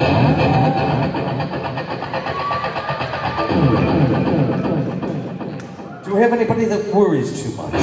Do we have anybody that worries too much?